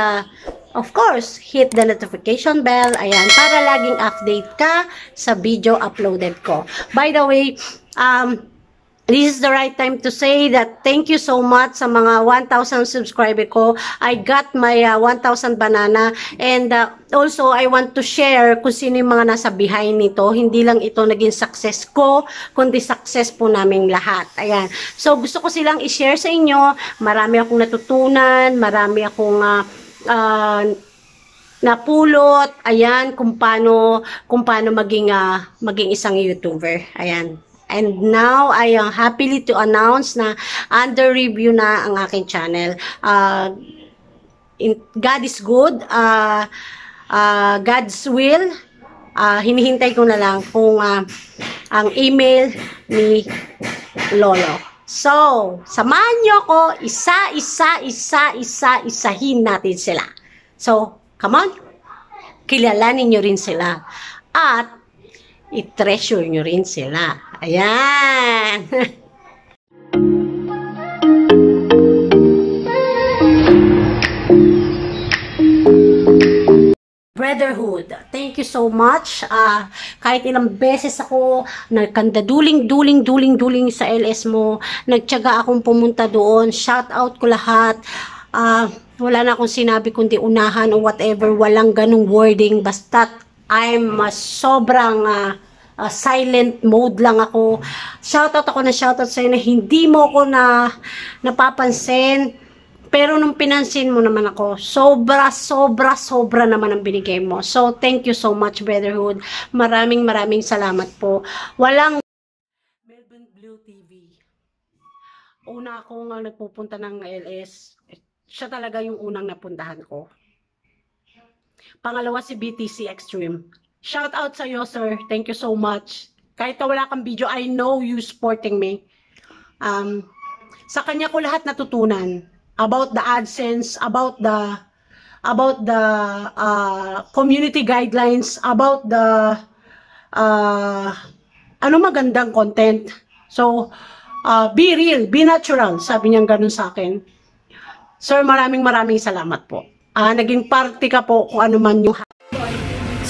uh, of course, hit the notification bell, ayan, para laging update ka sa video uploaded ko. By the way, um, this is the right time to say that thank you so much sa mga 1,000 subscriber ko. I got my uh, 1,000 banana and uh, also I want to share kung sino yung mga nasa behind nito. Hindi lang ito naging success ko, kundi success po naming lahat. Ayan. So gusto ko silang i-share sa inyo. Marami akong natutunan, marami akong uh, uh, napulot, ayan, kung paano, kung paano maging, uh, maging isang YouTuber. Ayan. And now, I am happily to announce na under review na ang aking channel. Uh, in, God is good. Uh, uh, God's will. Uh, hinihintay ko na lang kung uh, ang email ni Lolo. So, samahan nyo ko, isa, isa, isa, isa, isahin natin sila. So, come on, kilalanin nyo rin sila. At, i-treasure nyo rin sila. Ayan! Brotherhood. Thank you so much. Uh, kahit ilang beses ako nagkandaduling, duling, duling, duling sa LS mo, nagtyaga akong pumunta doon. Shout out ko lahat. Uh, wala na akong sinabi kundi unahan o whatever. Walang ganong wording. Basta I'm uh, sobrang uh, uh, silent mode lang ako. Shout out ako na shout out sa'yo na hindi mo ko na napapansin pero nung pinansin mo naman ako, sobra, sobra, sobra naman ang binigay mo. So, thank you so much, Brotherhood. Maraming, maraming salamat po. Walang Melbourne Blue TV. Una akong nagpupunta ng LS. Siya talaga yung unang napuntahan ko. Pangalawa si BTC Extreme. Shout out sa iyo, sir. Thank you so much. Kahit na wala kang video, I know you supporting me. Um, sa kanya ko lahat natutunan about the AdSense, about the about the uh, community guidelines, about the uh, ano magandang content. So, uh, be real, be natural, sabi niya ganun sa akin. Sir, maraming maraming salamat po. Uh, naging party ka po kung ano man yung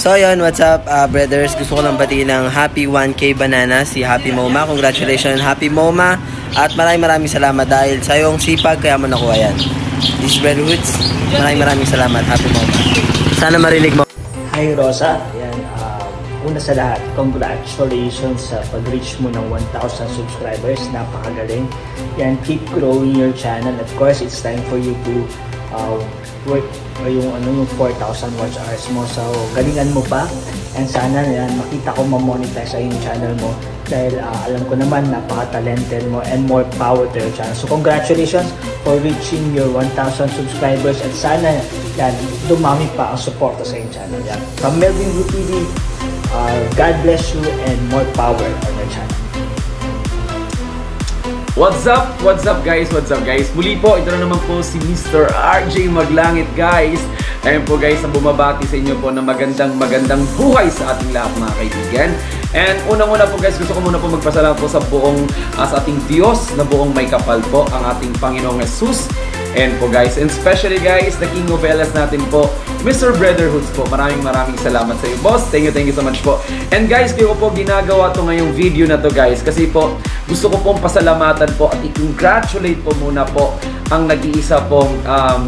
So yun, what's up uh, brothers? Gusto ko lang batiin ng Happy 1K Banana si Happy Moma. Congratulations Happy Moma. At maraming maraming salamat dahil sa iyong sipag kaya mo nakuha yan. This is Brotherhoods. Maraming maraming salamat Happy Moma. Sana marinig mo. Hi Rosa. Yan, uh, una sa lahat, congratulations sa pag-reach mo ng 1,000 subscribers. Napakagaling. Yan, keep growing your channel. Of course, it's time for you to uh, work yung ano yung 4,000 watch hours mo. So, galingan mo pa. And sana yan, makita ko ma-monetize yung channel mo. Dahil uh, alam ko naman, napaka-talented mo and more power to your channel. So, congratulations for reaching your 1,000 subscribers. At sana yan, dumami pa ang support sa yung channel. Yan. From Melvin Blue TV, uh, God bless you and more power on your channel. What's up? What's up guys? What's up guys? Muli po, ito na naman po si Mr. RJ Maglangit guys. Ayun po guys, ang bumabati sa inyo po ng magandang magandang buhay sa ating lahat mga kaibigan. And unang-una po guys, gusto ko muna po magpasalamat po sa buong uh, sa ating Diyos na buong may kapal po ang ating Panginoong Jesus. And po guys, and especially guys, the King of natin po, Mr. Brotherhoods po. Maraming maraming salamat sa iyo, boss. Thank you, thank you so much po. And guys, kayo po ginagawa to ngayong video na to guys kasi po gusto ko pong pasalamatan po at i-congratulate po muna po ang nag-iisa pong um,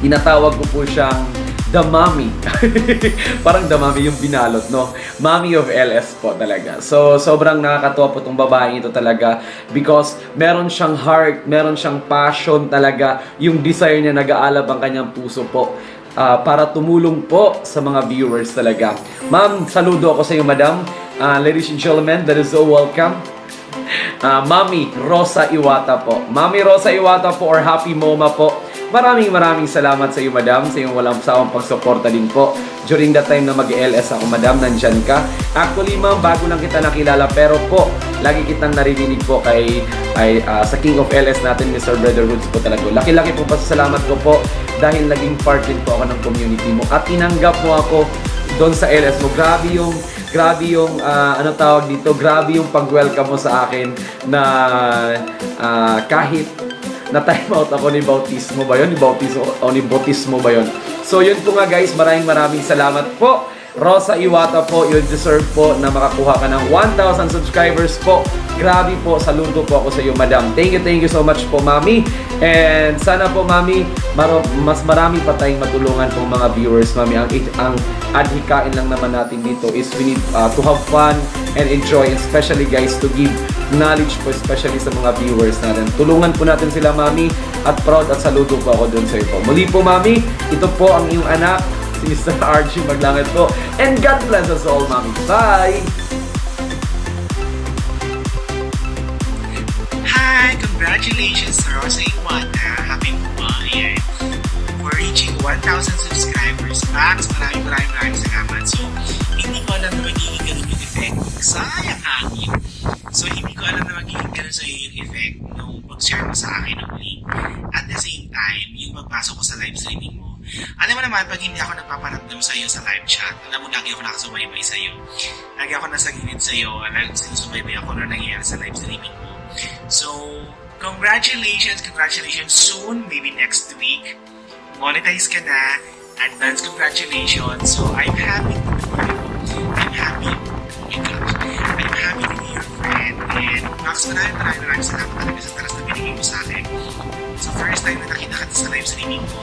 tinatawag ko po siyang The Mommy. Parang The Mommy yung binalot, no? Mommy of LS po talaga. So, sobrang nakakatuwa po itong babaeng ito talaga because meron siyang heart, meron siyang passion talaga. Yung desire niya nag-aalab ang kanyang puso po. Uh, para tumulong po sa mga viewers talaga. Ma'am, saludo ako sa iyo, madam. Uh, ladies and gentlemen, that is so welcome. Uh, Mami Rosa Iwata po. Mami Rosa Iwata po or Happy Moma po. Maraming maraming salamat sa iyo, madam, sa iyong walang sawang pagsuporta din po. During that time na mag-LS ako, madam, nandyan ka. Actually, ma'am, bago lang kita nakilala, pero po, lagi kitang naririnig po kay, kay uh, sa King of LS natin, Mr. Brotherhoods po talaga. Laki-laki po pasasalamat ko po dahil naging part din po ako ng community mo. At tinanggap mo ako doon sa LS mo. Grabe yung grabe yung uh, ano tawag dito, grabe yung pag-welcome mo sa akin na uh, kahit na time out ako ni bautismo ba yun? Ni bautismo o ni bautismo ba yun? So yun po nga guys, maraming maraming salamat po. Rosa Iwata po, you deserve po na makakuha ka ng 1,000 subscribers po. Grabe po, saludo po ako sa iyo, madam. Thank you, thank you so much po, mami. And sana po, mami, maro, mas marami pa tayong matulungan po mga viewers, mami. Ang, ang adhikain lang naman natin dito is we need uh, to have fun and enjoy, especially guys, to give knowledge po, especially sa mga viewers natin. Tulungan po natin sila, mami, at proud at saludo po ako dun sa iyo po. Muli po, mami, ito po ang iyong anak, si Mr. RG Maglangit po. And God bless us all, mami. Bye! Hi! Congratulations Rosa Iwata. Happy mo Ayan. For reaching 1,000 subscribers. Max, maraming maraming maraming salamat. So, hindi ko alam na magiging ganun yung effect. Sayang hangin. So, hindi ko alam na magiging ganun sa yung effect nung pag-share mo sa akin ng link. At the same time, yung magpasok ko sa live streaming mo. Alam mo naman, pag hindi ako nagpaparamdam sa iyo sa live chat, alam mo, lagi ako nakasubaybay sa iyo. Lagi ako nasa gilid sa iyo, lagi sinusubaybay ako na nangyayari sa live streaming mo. So, congratulations, congratulations soon, maybe next week. Monetize ka na. Advance congratulations. So, I'm happy to be I'm happy. Oh my gosh. I'm happy to be your friend. And Max, maraming maraming maraming salamat talaga sa taras na binigay mo sa akin. So, first time na nakita kita sa live streaming mo,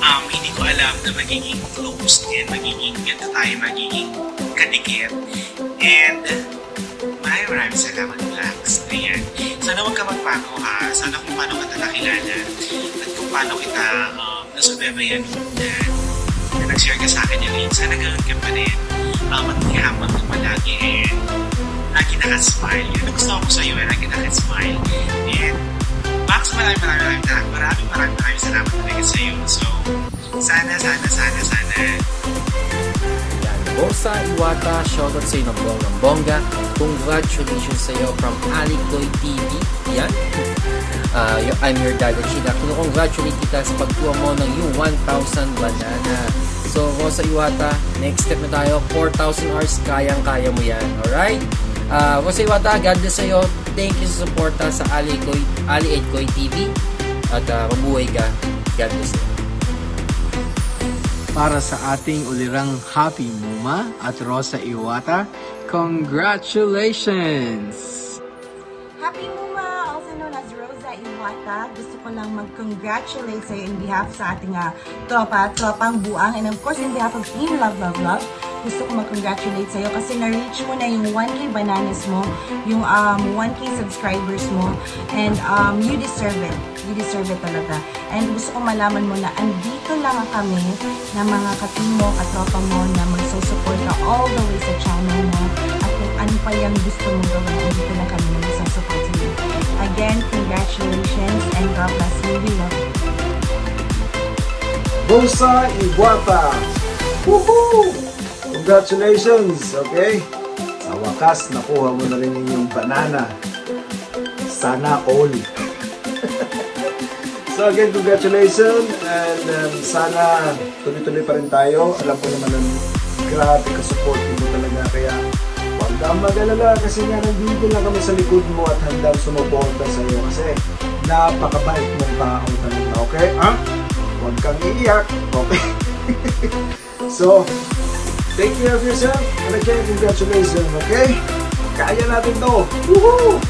um, hindi ko alam na magiging close and magiging ganito tayo, magiging kadikit. And maraming maraming salamat, Max. Ayan. Sana huwag ka magpago ha. Sana kung paano kita nakilala at kung paano kita um, nasubaybayan na, na nag-share ka sa akin link. Sana ganoon ka pa rin. Um, at ihambang ka palagi and lagi nakasmile. Yun gusto ko sa'yo eh. Lagi nakasmile. And Max, maraming maraming maraming maraming maraming maraming maraming salamat talaga sa'yo. So, sana, sana, sana, sana. Yan, Rosa Iwata, shoutout sa iyo ng bongga. Congratulations sa iyo from Alikoy TV. Yan. Uh, I'm your dad, Chida. Congratulate kita sa pagkuha mo ng yung 1,000 banana. So, Rosa Iwata, next step na tayo. 4,000 hours, kayang-kaya mo yan. Alright? Uh, Rosa Iwata, God bless sa iyo. Thank you sa suporta sa Alikoy, Ali Edkoy TV. At uh, mabuhay ka. God bless iyo. para sa ating ulirang Happy Muma at Rosa Iwata. Congratulations! Happy Muma, Iwata. Gusto ko lang mag-congratulate sa in behalf sa ating uh, tropa, tropang buang, and of course in behalf of Team Love Love Love. Gusto ko mag-congratulate sa'yo kasi na-reach mo na yung 1K bananas mo, yung um, 1K subscribers mo, and um, you deserve it. You deserve it talaga. And gusto ko malaman mo na andito lang kami na mga katim mo, katropa mo na magsusupport ka all the way sa channel mo at kung ano pa yung gusto mong gawin, andito lang kami Again, congratulations and God bless you. We love you. Rosa Iguata. Woohoo! Congratulations! Okay? Sa wakas, nakuha mo na rin yung banana. Sana all. so again, congratulations and um, sana tuloy-tuloy pa rin tayo. Alam ko naman na grabe ka-supportive mo talaga kaya kang mag-alala kasi nga nandito lang kami sa likod mo at handang sumuporta sa iyo kasi napakabait mong tao talaga. Okay? Ha? Huwag kang iiyak. Okay? so, take care of yourself. And again, congratulations, okay? Kaya natin to. Woohoo!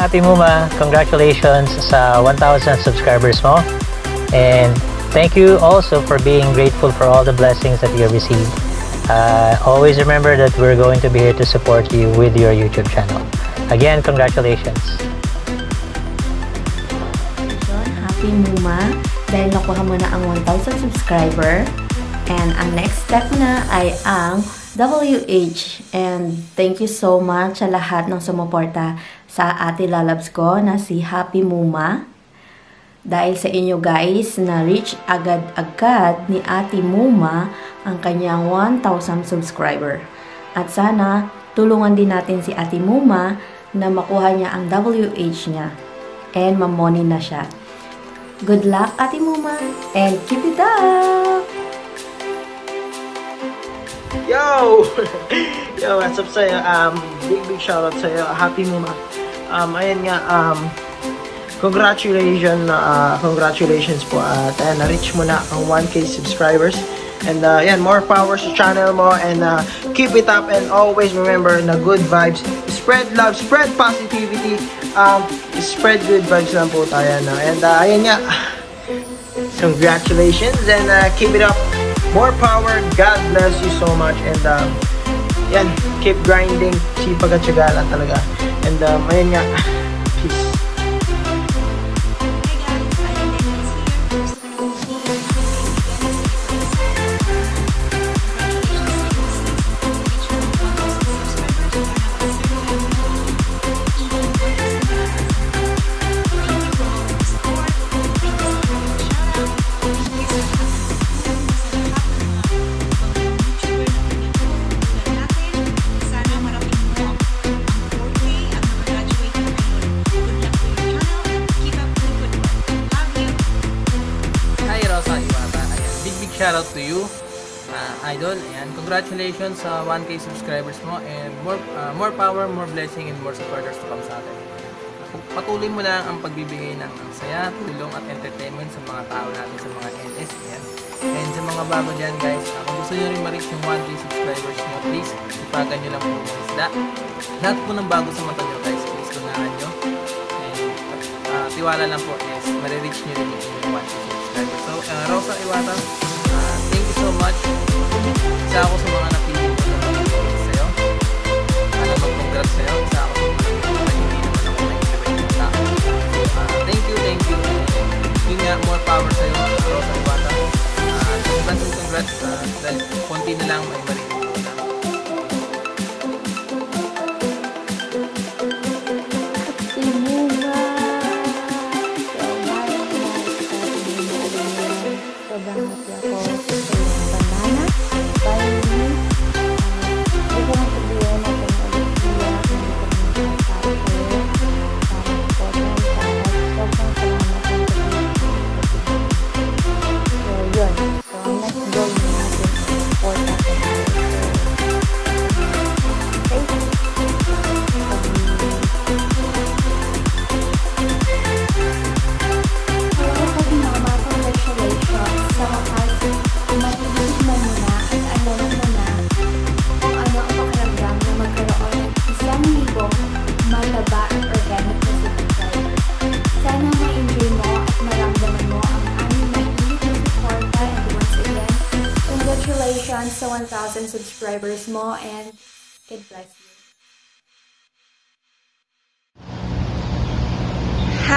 Ate Muma, congratulations sa 1,000 subscribers mo. And thank you also for being grateful for all the blessings that you have received. Uh, always remember that we're going to be here to support you with your YouTube channel. Again, congratulations. Happy Muma dahil nakuha mo na ang 1,000 subscriber. And ang next step na ay ang WH. And thank you so much sa lahat ng sumuporta sa ate lalabs ko na si Happy Muma. Dahil sa inyo guys, na-reach agad-agad ni ate Muma ang kanyang 1,000 subscriber. At sana, tulungan din natin si ate Muma na makuha niya ang WH niya. And mamoni na siya. Good luck, Ate Muma, and keep it up! Yo! Yo, what's up sa'yo? Um, big, big shoutout sa'yo. Happy Muma. Um, ayan nga, um, congratulations, uh, congratulations po at ayan, na-reach mo na ang 1k subscribers. And uh, yan, more power sa channel mo and uh, keep it up and always remember na good vibes. Spread love, spread positivity, um, spread good vibes lang po tayo. No? And uh, ayan nga, congratulations and uh, keep it up. More power, God bless you so much and um, yan, keep grinding, sipag at syaga talaga. And um, ayan nga, peace. Congratulations sa 1k subscribers mo and more uh, more power, more blessing and more supporters to come sa atin. Patuloy mo lang ang pagbibigay ng saya, tulong at entertainment sa mga tao natin sa mga NS. Ayan. And sa mga bago dyan guys, uh, kung gusto nyo rin ma-reach yung 1k subscribers nyo, please, ipagan nyo lang po yung isda. Lahat po ng bago sa mata nyo guys, please tunahan nyo. And uh, tiwala lang po is marireach nyo rin yung 1k subscribers. So, uh, Rosa Iwata, much. Isa ako sa mga napili mo na mag-congrats sa'yo. Ano mag-congrats sa'yo? Isa ako sa mga hindi naman ako nag-iwait ng. Uh, thank you, thank you. Yun nga, more power sa'yo, Rosa Iwata. Uh, congrats and congrats. Uh, dahil konti na lang may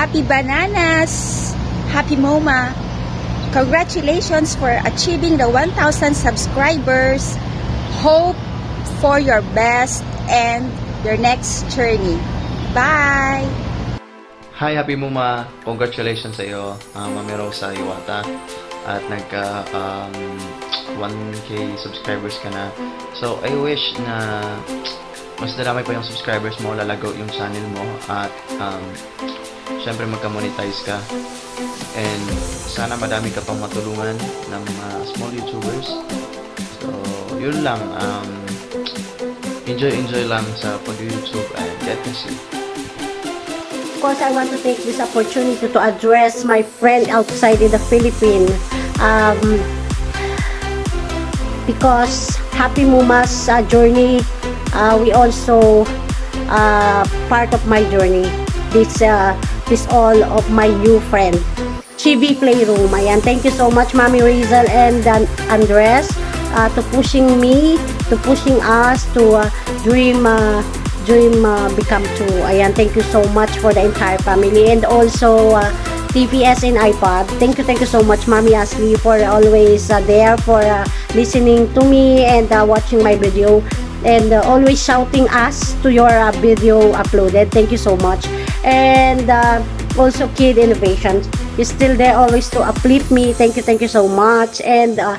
Happy Bananas! Happy MoMA! Congratulations for achieving the 1,000 subscribers. Hope for your best and your next journey. Bye! Hi, Happy Muma! Congratulations sa iyo, uh, Mami Rosa Iwata. At nagka um, 1k subscribers ka na. So, I wish na mas dadamay pa yung subscribers mo, lalago yung channel mo at um, syempre magka-monetize ka. And sana madami ka pang matulungan ng mga small YouTubers. So, yun lang. Um, enjoy, enjoy lang sa pag-YouTube and bless you. Of course, I want to take this opportunity to address my friend outside in the Philippines. Um, because Happy Muma's uh, journey, uh, we also uh, part of my journey. This uh, this all of my new friend. Chibi Playroom. Ayan, thank you so much, Mami Rizal and um, Andres, uh, to pushing me, to pushing us to uh, dream uh, dream uh, become true. Ayan, thank you so much for the entire family and also uh, TPS and iPod. Thank you, thank you so much, Mami Ashley, for always uh, there for uh, listening to me and uh, watching my video and uh, always shouting us to your uh, video uploaded. Thank you so much. And uh, also Kid Innovations. You're still there always to uplift me. Thank you, thank you so much. And uh,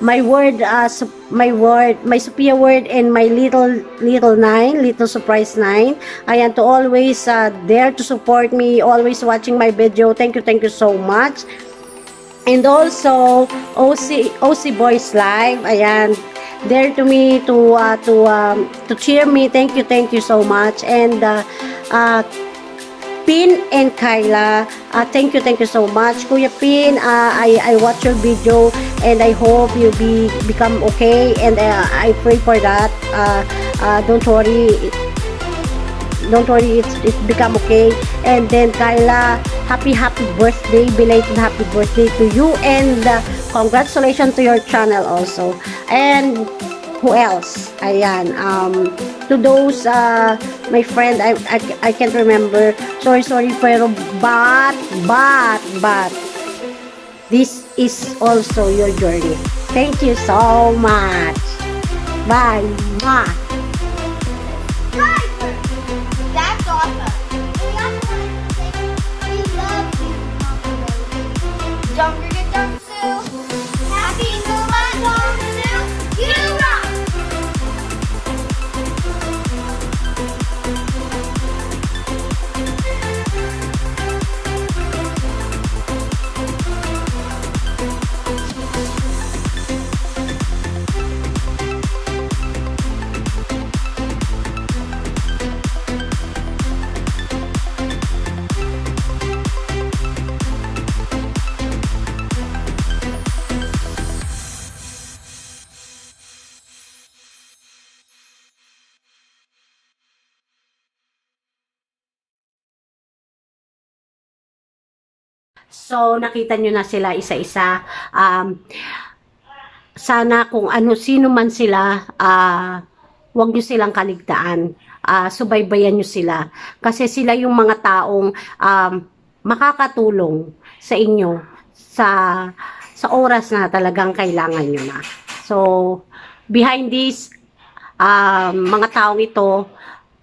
my word, uh, my word, my Sophia word and my little little nine, little surprise nine. I am to always uh, there to support me, always watching my video. Thank you, thank you so much. And also OC OC Boys Live. Ayan, there to me to uh, to um, to cheer me. Thank you, thank you so much. And uh, uh, Pin and Kyla. Uh, thank you, thank you so much. Kuya Pin, uh, I, I watch your video and I hope you be become okay and uh, I pray for that. Uh, uh, don't worry. Don't worry, it's, it's become okay. And then Kyla, happy, happy birthday. Belated happy birthday to you and uh, congratulations to your channel also. And who else? Ayan. Um, to those, uh, my friend, I, I, I can't remember. Sorry, sorry, pero but, but, but, this is also your journey. Thank you so much. Bye. Mwah. That's awesome. So, nakita nyo na sila isa-isa. Um, sana kung ano, sino man sila, ah, wag nyo silang kaligtaan. Ah, subaybayan nyo sila. Kasi sila yung mga taong um, makakatulong sa inyo sa sa oras na talagang kailangan nyo na. So, behind this, um, mga taong ito,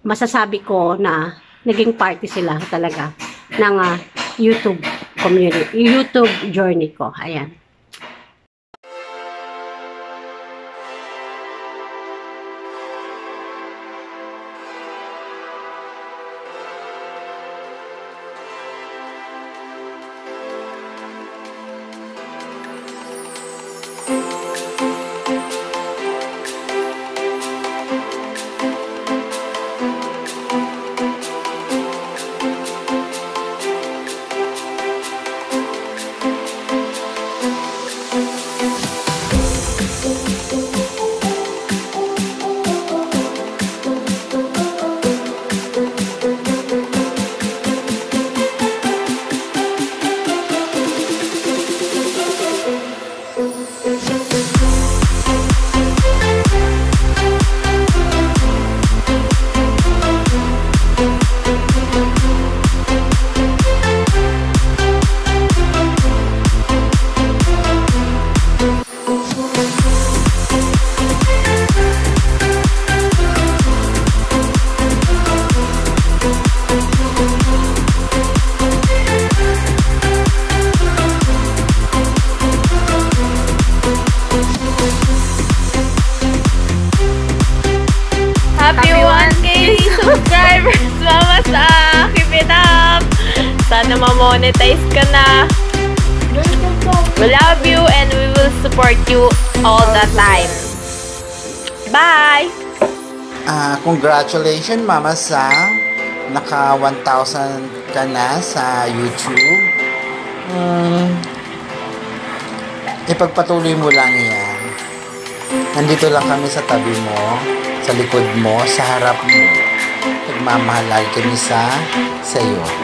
masasabi ko na naging party sila talaga ng ah, YouTube community, YouTube journey ko. Ayan. Ma-monetize ka na. We love you and we will support you all the time. Bye! Ah, congratulations Mama Sang. Naka 1,000 ka na sa YouTube. Hmm, ipagpatuloy mo lang yan. Nandito lang kami sa tabi mo, sa likod mo, sa harap mo. Nagmamahal kami sa sa'yo.